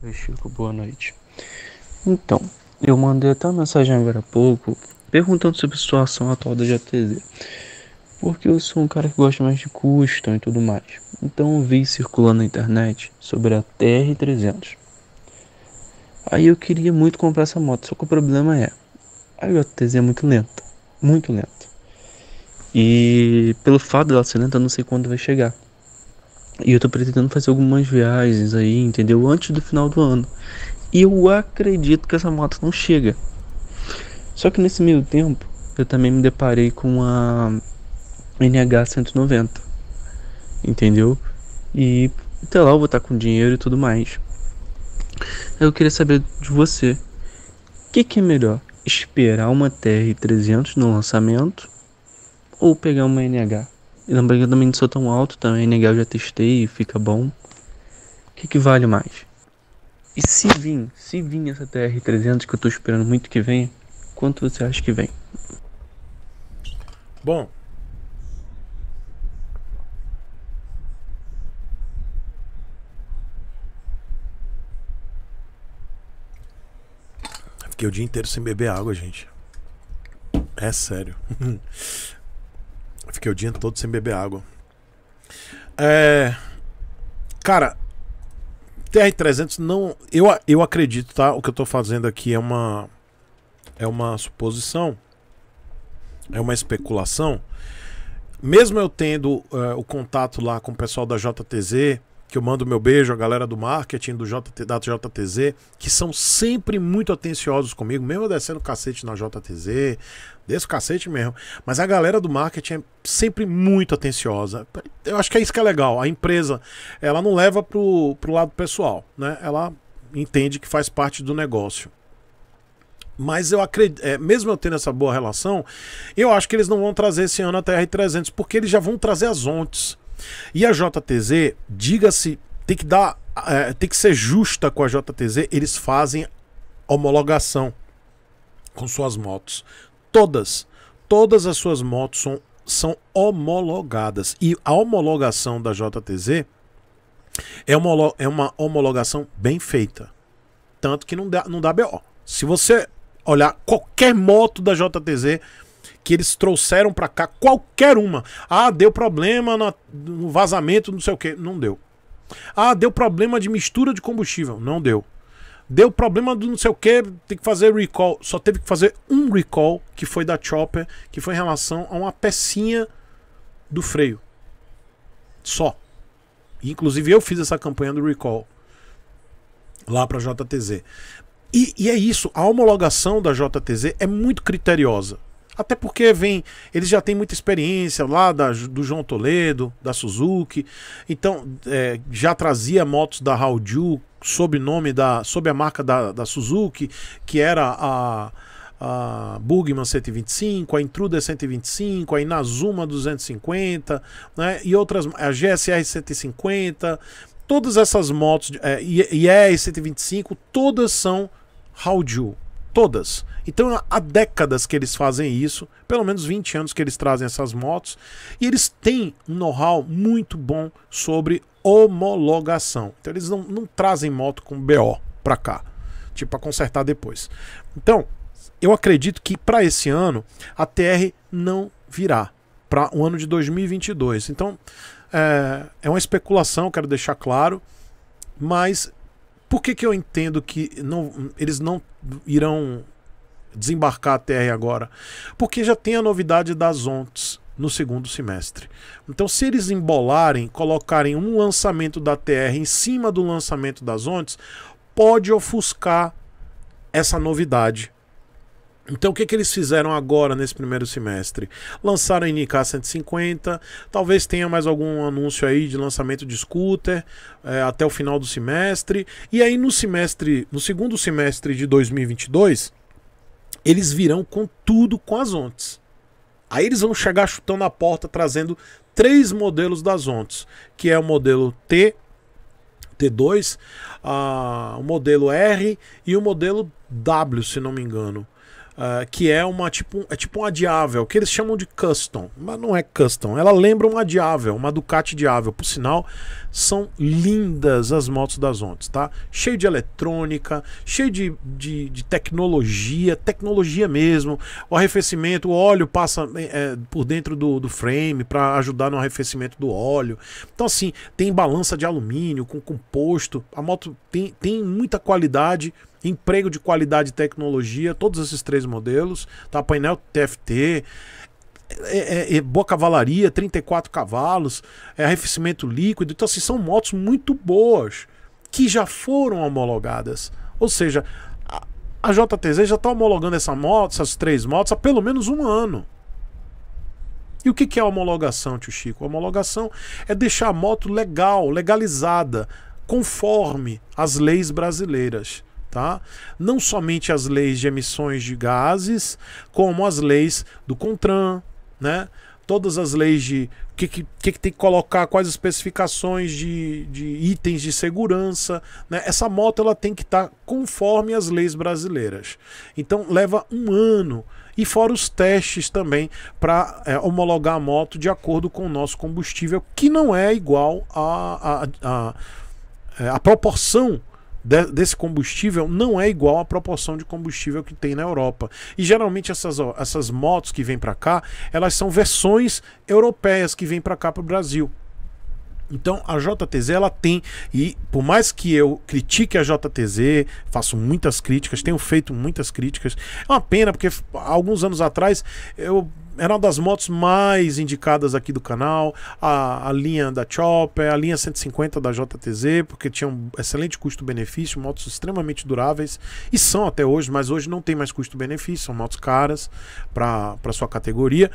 Oi, Chico, boa noite. Então, eu mandei até uma mensagem agora há pouco perguntando sobre a situação atual da JTZ. Porque eu sou um cara que gosta mais de custom e tudo mais. Então eu vi circulando na internet sobre a TR300. Aí eu queria muito comprar essa moto, só que o problema é a JTZ é muito lenta, muito lenta. E pelo fato dela ser lenta, eu não sei quando vai chegar. E eu tô pretendendo fazer algumas viagens aí, entendeu? Antes do final do ano. E eu acredito que essa moto não chega. Só que nesse meio tempo, eu também me deparei com a NH 190. Entendeu? E até lá eu vou estar com dinheiro e tudo mais. Eu queria saber de você. O que, que é melhor? Esperar uma TR300 no lançamento ou pegar uma NH? E lembrando que eu também não sou tão alto, também eu já testei e fica bom. O que, que vale mais? E se vir, se vir essa TR300 que eu tô esperando muito que venha, quanto você acha que vem? Bom. Fiquei o dia inteiro sem beber água, gente. É sério. Fiquei o dia todo sem beber água. É. Cara, TR-300 não. Eu, eu acredito, tá? O que eu tô fazendo aqui é uma. É uma suposição. É uma especulação. Mesmo eu tendo uh, o contato lá com o pessoal da JTZ, que eu mando meu beijo, a galera do marketing do JT, da JTZ, que são sempre muito atenciosos comigo, mesmo descendo cacete na JTZ, desse cacete mesmo. Mas a galera do marketing é sempre muito atenciosa. Eu acho que é isso que é legal. A empresa, ela não leva pro, pro lado pessoal, né? Ela entende que faz parte do negócio. Mas eu acredito, é, mesmo eu tendo essa boa relação, eu acho que eles não vão trazer esse ano a TR300, porque eles já vão trazer as ontes. E a JTZ, diga-se, tem que dar, é, tem que ser justa com a JTZ, eles fazem homologação com suas motos. Todas, todas as suas motos são, são homologadas. E a homologação da JTZ é uma, é uma homologação bem feita. Tanto que não dá, não dá BO. Se você olhar qualquer moto da JTZ, que eles trouxeram para cá, qualquer uma. Ah, deu problema no vazamento, não sei o que. Não deu. Ah, deu problema de mistura de combustível. Não deu. Deu problema do não sei o que, tem que fazer recall. Só teve que fazer um recall, que foi da Chopper, que foi em relação a uma pecinha do freio. Só. Inclusive eu fiz essa campanha do recall lá para JTZ. E, e, é isso, a homologação da JTZ é muito criteriosa. Até porque vem, eles já têm muita experiência lá da, do João Toledo, da Suzuki. Então, é, já trazia motos da Haoju sob nome da, sob a marca da, da Suzuki, que era a a Bugman 125, a Intruder 125, a Inazuma 250, né, e outras, a GSR 150, todas essas motos, é, IE 125, todas são Haoju, Todas. Então há décadas que eles fazem isso, pelo menos 20 anos que eles trazem essas motos, e eles têm um know-how muito bom sobre homologação. Então eles não, não trazem moto com BO para cá, tipo para consertar depois. Então, eu acredito que para esse ano a TR não virá para o ano de 2022. Então, é, é uma especulação, quero deixar claro, mas por que, que eu entendo que não, eles não irão desembarcar a TR agora? Porque já tem a novidade das ONTs no segundo semestre. Então, se eles embolarem, colocarem um lançamento da TR em cima do lançamento das ONTs, pode ofuscar essa novidade então o que, que eles fizeram agora nesse primeiro semestre? Lançaram a NK 150, talvez tenha mais algum anúncio aí de lançamento de scooter é, até o final do semestre. E aí no semestre, no segundo semestre de 2022, eles virão com tudo com as ontes. Aí eles vão chegar chutando a porta trazendo três modelos das ontes, que é o modelo T, T2, uh, o modelo R e o modelo W, se não me engano. Uh, que é uma tipo é tipo um adiável, que eles chamam de custom, mas não é custom. Ela lembra um adiável, uma Ducati adiável. Por sinal, são lindas as motos das Ontes, tá? Cheio de eletrônica, cheio de, de, de tecnologia, tecnologia mesmo. O arrefecimento, o óleo passa é, por dentro do, do frame para ajudar no arrefecimento do óleo. Então, assim, tem balança de alumínio com composto. A moto tem, tem muita qualidade emprego de qualidade e tecnologia, todos esses três modelos, tá? Painel TFT, é, é, é, boa cavalaria, 34 cavalos, é arrefecimento líquido. Então, assim, são motos muito boas que já foram homologadas. Ou seja, a, a JTZ já está homologando essa moto, essas três motos há pelo menos um ano. E o que, que é homologação, tio Chico? Homologação é deixar a moto legal, legalizada, conforme as leis brasileiras tá? Não somente as leis de emissões de gases, como as leis do CONTRAN, né? Todas as leis de o que, que, que, tem que colocar, quais especificações de, de itens de segurança. Né? Essa moto ela tem que estar tá conforme as leis brasileiras. Então leva um ano e fora os testes também para é, homologar a moto de acordo com o nosso combustível, que não é igual a, a, a, a, a proporção de, desse combustível não é igual à proporção de combustível que tem na Europa. E geralmente essas, essas motos que vêm para cá, elas são versões europeias que vêm para cá para o Brasil. Então a JTZ ela tem, e por mais que eu critique a JTZ, faço muitas críticas, tenho feito muitas críticas, é uma pena porque alguns anos atrás eu era uma das motos mais indicadas aqui do canal, a, a linha da Chopper, a linha 150 da JTZ, porque tinha um excelente custo-benefício, motos extremamente duráveis, e são até hoje, mas hoje não tem mais custo-benefício, são motos caras para sua categoria.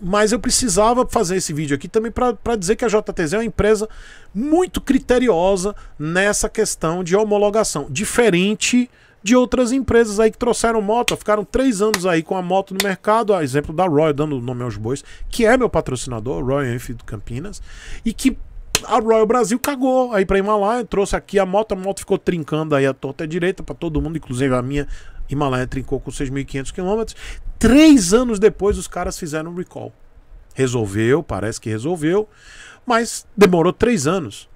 Mas eu precisava fazer esse vídeo aqui também para dizer que a JTZ é uma empresa muito criteriosa nessa questão de homologação, diferente de outras empresas aí que trouxeram moto, ficaram três anos aí com a moto no mercado, a exemplo da Royal, dando nome aos bois, que é meu patrocinador, Royal Enfield Campinas, e que a Royal Brasil cagou aí para Himalaia, trouxe aqui a moto, a moto ficou trincando aí a torta direita para todo mundo, inclusive a minha Himalaia trincou com 6.500 km. Três anos depois os caras fizeram um recall. Resolveu, parece que resolveu, mas demorou três anos.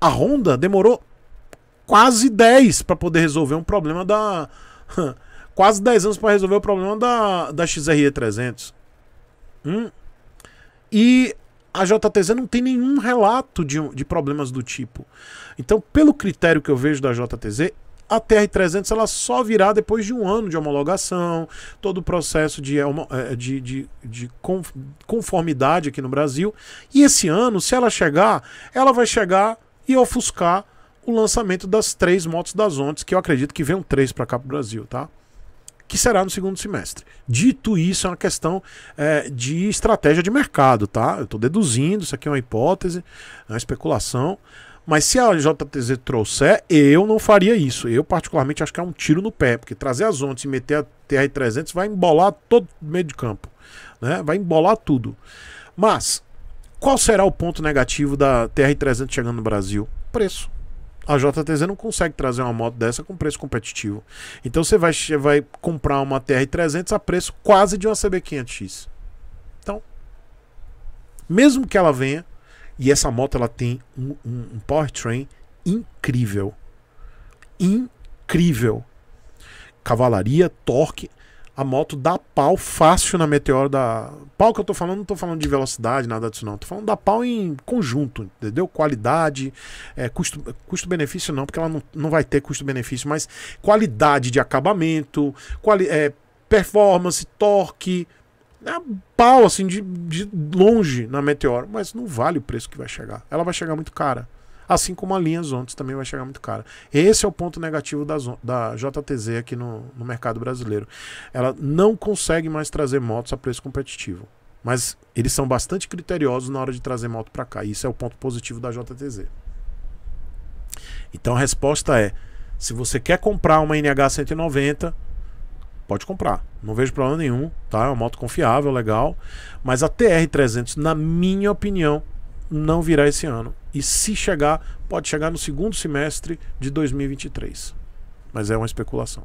A Honda demorou quase 10 para poder resolver um problema da. quase 10 anos para resolver o problema da, da XRE 300. Hum. E a JTZ não tem nenhum relato de, de problemas do tipo. Então, pelo critério que eu vejo da JTZ, a TR300 ela só virá depois de um ano de homologação, todo o processo de, é, de, de, de, conformidade aqui no Brasil. E esse ano, se ela chegar, ela vai chegar e ofuscar o lançamento das três motos das Ontes, que eu acredito que venham três para cá para o Brasil, tá? Que será no segundo semestre. Dito isso, é uma questão é, de estratégia de mercado, tá? Eu estou deduzindo, isso aqui é uma hipótese, é uma especulação. Mas se a JTZ trouxer, eu não faria isso. Eu, particularmente, acho que é um tiro no pé, porque trazer as ondas e meter a TR300 vai embolar todo o meio de campo. Né? Vai embolar tudo. Mas, qual será o ponto negativo da TR300 chegando no Brasil? Preço a JTZ não consegue trazer uma moto dessa com preço competitivo. Então você vai, vai comprar uma TR300 a preço quase de uma CB500X. Então, mesmo que ela venha, e essa moto ela tem um, um, um powertrain incrível. Incrível. Cavalaria, torque a moto dá pau fácil na Meteor da. Pau que eu tô falando, não tô falando de velocidade, nada disso não. Tô falando da pau em conjunto, entendeu? Qualidade, é, custo, custo-benefício não, porque ela não, não vai ter custo-benefício, mas qualidade de acabamento, quali, é, performance, torque. É pau assim de, de longe na Meteor, mas não vale o preço que vai chegar. Ela vai chegar muito cara. Assim como a linha Zontes também vai chegar muito cara. Esse é o ponto negativo da, da JTZ aqui no, no mercado brasileiro. Ela não consegue mais trazer motos a preço competitivo. Mas eles são bastante criteriosos na hora de trazer moto para cá. Isso é o ponto positivo da JTZ. Então a resposta é: se você quer comprar uma NH 190, pode comprar. Não vejo problema nenhum, tá? É uma moto confiável, legal. Mas a TR 300, na minha opinião, não virá esse ano. E se chegar, pode chegar no segundo semestre de 2023. Mas é uma especulação.